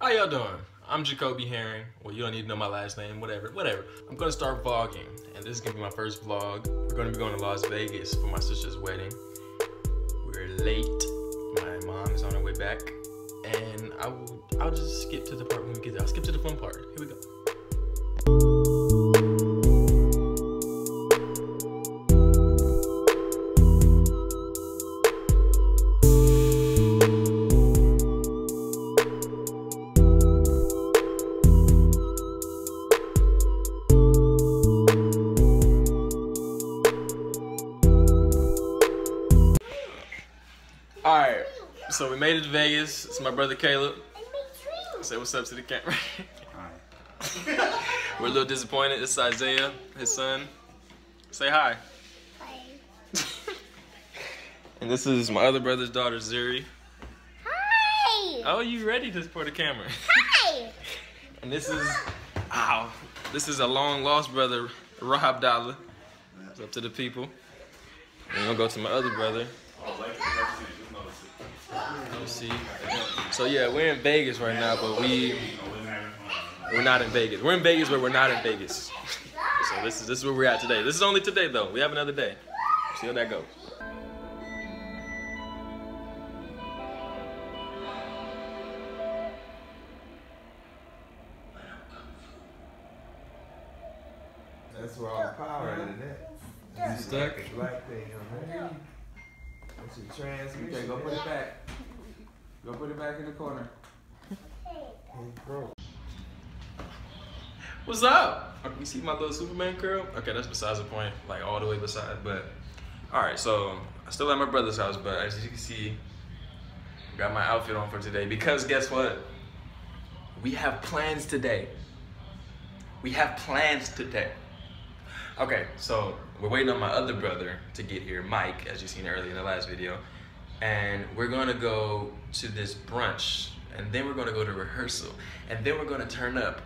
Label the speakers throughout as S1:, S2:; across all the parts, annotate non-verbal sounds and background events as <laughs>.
S1: How y'all doing? I'm Jacoby Herring. Well, you don't need to know my last name, whatever, whatever. I'm gonna start vlogging, and this is gonna be my first vlog. We're gonna be going to Las Vegas for my sister's wedding. We're late. My mom is on her way back, and I will. I'll just skip to the part when we get there. I'll skip to the fun part. Here we go. So we made it to Vegas. It's my brother Caleb. Say what's up to the camera. <laughs> We're a little disappointed. It's is Isaiah, his son. Say hi. Hi. <laughs> and this is my other brother's daughter, Zuri.
S2: Hi!
S1: Oh, you ready to support the camera?
S2: Hi! <laughs>
S1: And this is, ow, this is a long lost brother, Rob Dollar. It's up to the people. And we're gonna go to my other brother. Let's see. So yeah, we're in Vegas right now, but we we're not in Vegas. We're in Vegas, but we're not in Vegas. <laughs> So this is this is where we're at today. This is only today though. We have another day. See how that goes.
S3: That's where all the power is in that.
S1: You stuck?
S3: Black thing on there. That's your transmission. Okay, go put it back. Go put it back in the corner. It's broke.
S1: What's up? You see my little Superman curl? Okay, that's besides the point. Like all the way beside, but all right. So I still at my brother's house, but as you can see, got my outfit on for today because guess what? We have plans today. We have plans today. Okay, so we're waiting on my other brother to get here, Mike, as you seen earlier in the last video, and we're gonna go to this brunch, and then we're gonna go to rehearsal, and then we're gonna turn up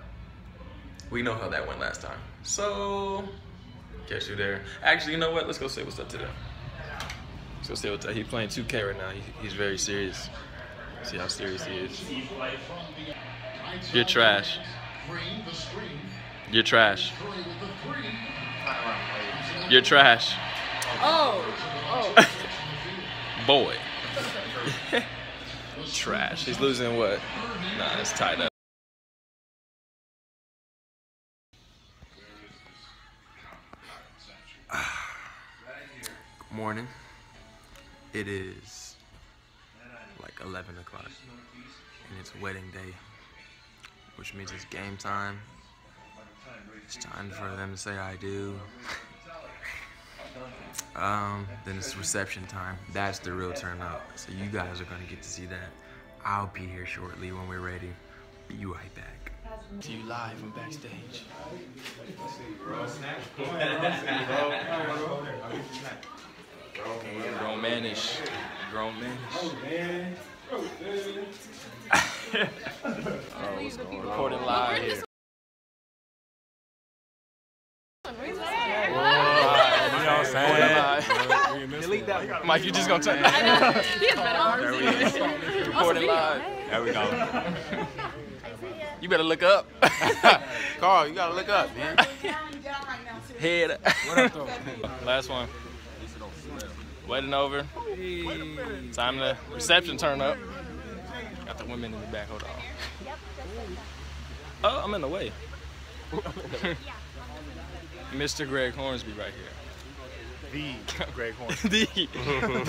S1: we know how that went last time. So, catch you there. Actually, you know what? Let's go say what's up to them. Let's go say what's up. He's playing 2K right now. He, he's very serious. See how serious he is. You're trash. You're trash. You're trash.
S4: Oh, <laughs> oh.
S1: Boy. <laughs> trash. He's losing what? Nah, it's tied up. morning. It is like 11 o'clock, and it's wedding day, which means it's game time. It's time for them to say I do. <laughs> Um, then it's reception time. That's the real turnout. So you guys are gonna get to see that. I'll be here shortly when we're ready. Be right back. See you live from backstage. Grown manish. Grown manish. <laughs> oh, what's going on? Recording live here.
S4: Where's
S1: You know what I'm saying? Delete that. Mike, you just gonna take
S4: He has better arms than you.
S1: Recording live.
S3: There we go.
S1: You better look up. <laughs>
S3: Carl, you gotta look up, man.
S1: Head. Last one. Wedding over. Time to reception turn up. Got the women in the back. Hold on. Oh, I'm in the way. <laughs> Mr. Greg Hornsby right here.
S5: The Greg Horn. <laughs>
S1: the,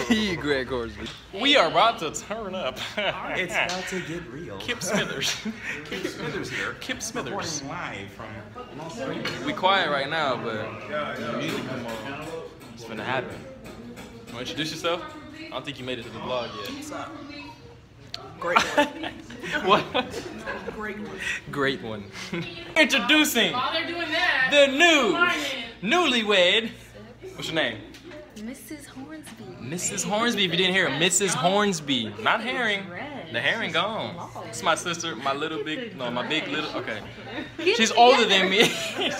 S1: the Greg Hornsby. We are about to turn up.
S5: It's <laughs> about to get real.
S1: Kip Smithers. <laughs>
S5: Kip Smithers here.
S1: Kip Smithers.
S5: Reporting live from Las Vegas.
S1: We quiet right now, but the music come on. It's gonna happen. Want to introduce yourself? I don't think you made it to the vlog yet.
S4: Great one.
S1: what?
S4: Great one.
S1: Great one. Introducing
S4: While they're doing that,
S1: the new newlywed. What's your name?
S2: Mrs. Hornsby.
S1: Mrs. Hornsby. If you didn't hear it, Mrs. Hornsby. Not herring. The herring gone. It's my sister, my little big, no, my big little. Okay. <laughs> She's older than me.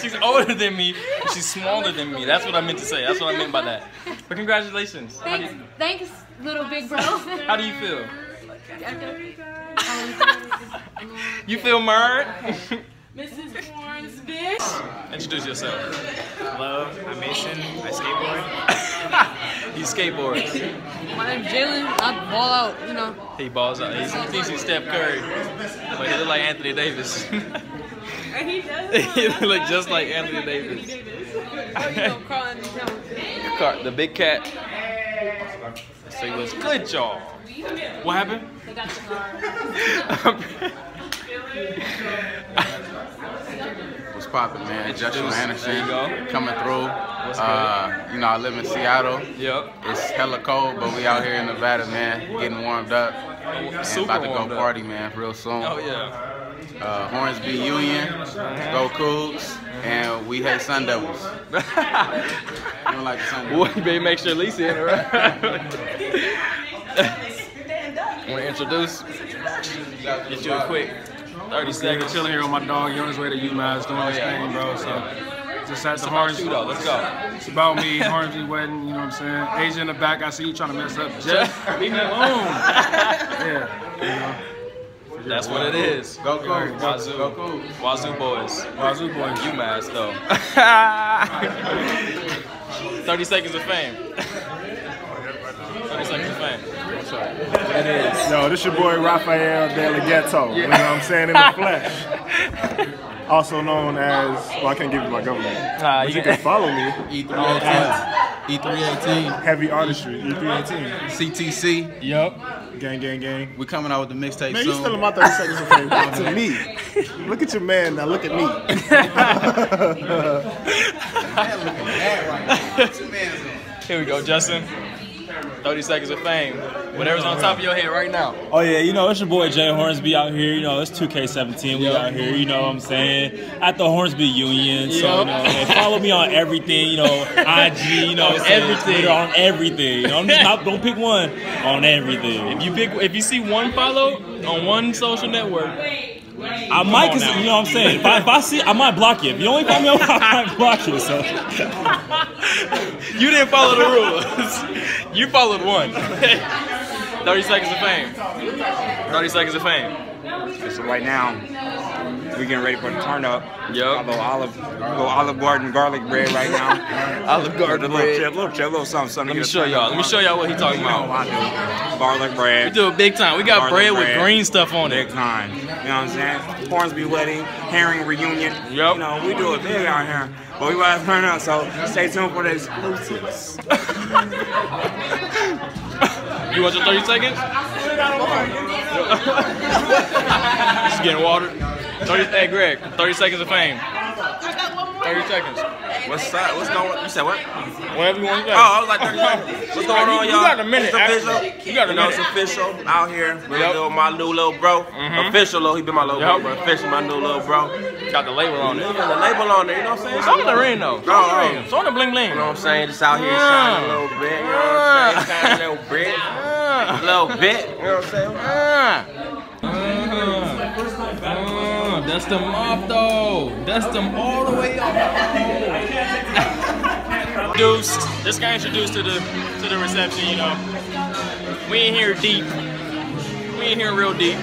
S1: she's older than me. She's smaller than me. That's what I meant to say. That's what I meant by that. But congratulations.
S2: Thanks,
S1: you,
S2: thanks, little big bro.
S1: how do you feel? <laughs>
S2: I feel-
S1: You feel marred? <laughs>
S4: Mrs. Hornsby.
S1: Introduce yourself.
S5: Hello, I'm Mason. I skateboard. <laughs>
S1: He skateboards.
S4: My name's Jalen. I ball out, you know.
S1: He balls out. He's, he thinks he's Steph Curry, but he look like Anthony Davis. <laughs>
S4: And he does.
S1: he look just like Anthony Davis.
S4: Oh, you know,
S1: Karl-Anthony the big cat. So he was good, y'all. What happened? <laughs>
S4: They got the car.
S3: What's poppin', man? Joshua Anderson
S1: there you go.
S3: coming through. Uh, you know, I live in Seattle.
S1: yep.
S3: It's hella cold, but we out here in Nevada, man, getting warmed up. And
S1: Super
S3: about to go
S1: warmed up.
S3: party, man, real soon.
S1: Oh yeah.
S3: Uh, Hornsby Union, go Cougs, and we hate Sun Devils. <laughs> You don't like the Sun Devils?
S1: Boy, you make sure Lisa in right? <laughs> <laughs> Want to introduce? Get you a quick 30 seconds.
S6: chilling here with my dog. He on his way to UMass doing his oh,
S1: yeah.
S6: thing, bro. So just at
S1: It's
S6: the
S1: about you though. Let's go.
S6: It's about me, Hornsby wedding. You know what I'm saying? Asia in the back. I see you trying to mess up. Just leave me alone. <laughs> Yeah. You know.
S1: That's what it is.
S3: Go Cougs.
S1: Wazzu.
S3: Go Cougs.
S1: Wazzu boys.
S6: Wazzu boys.
S1: UMass though. <laughs> <laughs> 30 seconds of fame. 30 seconds of fame. What's up? It is.
S5: Yo, this your boy Rafael De La Ghetto. You know what I'm saying? In the flesh. <laughs> Also known as, well, I can't give you my government.
S1: Nah,
S5: But you can follow me.
S3: E318. E318.
S5: Heavy Artistry, E318.
S3: CTC.
S6: Yup.
S5: Gang, gang, gang.
S3: We coming out with the mixtape
S5: Man, you
S3: soon.
S5: stealing my 30 seconds of fame. <laughs> To me. Look at your man now. Look at me. <laughs>
S1: Here we go, Justin. 30 seconds of fame. Whatever's on top of your head right now.
S7: Oh yeah, you know it's your boy Jay Hornsby out here. You know it's 2K17. We out here. You know what I'm saying at the Hornsby Union. So you know, follow me on everything. You know IG. You know
S1: On
S7: what I'm saying?
S1: everything.
S7: Twitter, on everything. You know, I'm just not don't pick one on everything.
S1: If you pick, if you see one follow on one social network,
S7: I might, cause, you know what I'm saying. If I, if I see, I might block you. If you only follow me, on, I might block you. So
S1: you didn't follow the rules. you followed one. <laughs> 30 seconds of fame. 30 seconds of fame.
S8: So right now, we getting ready for the turn up.
S1: Yup.
S8: A little olive, little olive garden garlic bread right now. <laughs>
S1: Olive Garden
S8: a little
S1: bread.
S8: chip, little chip, little something, something.
S1: Let me show y'all. Let me show y'all what he talking about.
S8: Garlic
S1: We do it big time. We got
S8: Garlic
S1: bread with green stuff on
S8: Big
S1: it.
S8: time. You know what I'm saying? Hornsby wedding, herring reunion.
S1: Yup.
S8: You know, we do it big out here. But we want to turn up, so stay tuned for the exclusives. <laughs>
S1: You want your 30 seconds? <laughs> Just getting water. 30, hey, Greg, 30 seconds of fame. 30 seconds.
S9: What's up? What's going on? You said what?
S1: Whatever you want to
S9: Oh, I was like 30 seconds. What's going on,
S1: y'all?
S9: y'all?
S1: got a minute,
S9: It's official.
S1: You got a
S9: You know,
S1: minute.
S9: it's official. Out here. Really
S1: Yep.
S9: doing my new little bro. Official, though. He been my little
S1: Yep.
S9: bro, official, my new little bro.
S1: Got the label on it.
S9: Got the label on there, you know what I'm saying?
S1: Show the ring, though. Show
S9: Oh,
S1: the
S9: oh.
S1: ring. Show the bling bling.
S9: You know what I'm saying? Just out here shining a little bit. You know what I'm saying? Shining a little bit. A little bit. You know what I'm saying?
S1: Uh, uh, that's them off though. Dust them all the way off. Introduced. Just got introduced to the to the reception. You know, we ain't here deep. We ain't here real deep.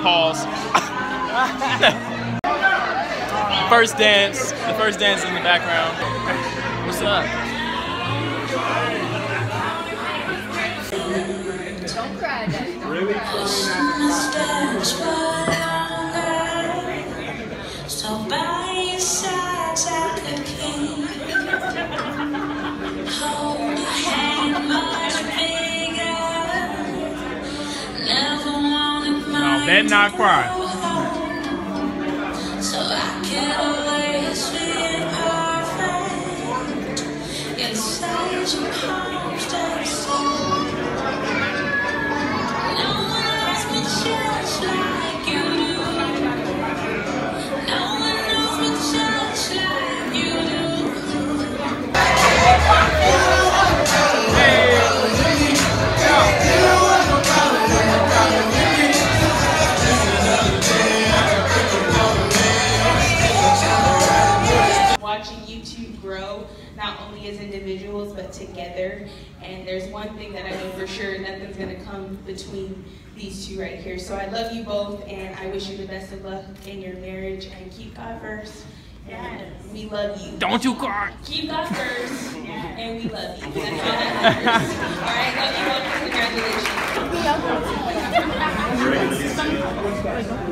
S1: Pause. <laughs> first dance. The first dance in the background. What's up?
S2: Don't cry, Daddy.
S10: So my
S6: not cry.
S10: So I can always be. Inside your palms
S11: individuals, but together. And there's one thing that I know for sure, nothing's gonna come between these two right here. So I love you both, and I wish you the best of luck in your marriage, and keep God first. And we love you.
S1: Don't you cry.
S11: Keep God first, and we love you. That's all that matters. All right, love you both. Congratulations.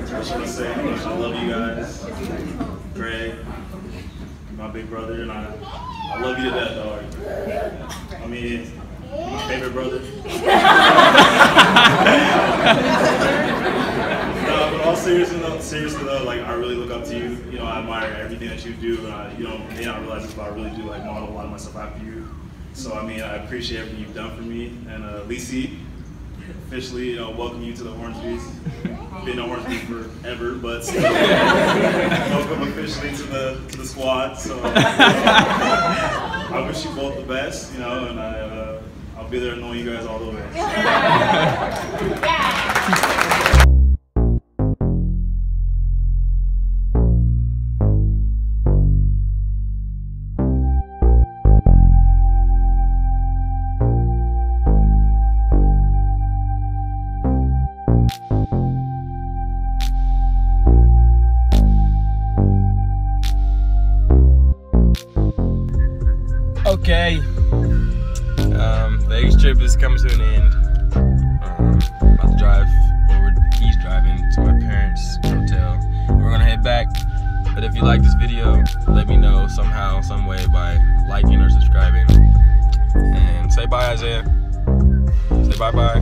S7: I just want to say how much I love you guys. Greg, my big brother, and I, I love you to death, dog. I mean, my favorite brother. <laughs> no, but all seriously though, seriously though, like I really look up to you. You know, I admire everything that you do, and I, you know, may not realize this, but I really do like model a lot of myself after you. So I mean, I appreciate everything you've done for me, and uh, Lisi, officially, you know, welcome you to the Hornsbys. Been on Hornsby forever, but still, <laughs> welcome officially to the to the squad. So I wish you both the best, you know, and I uh, I'll be there knowing you guys all the way. <laughs>
S1: Okay. Is coming to an end. Um, about to drive, or we're- he's driving to my parents' hotel. We're gonna head back. But if you like this video, let me know somehow, some way by liking or subscribing. And say bye, Isaiah. Say bye.
S10: Bye.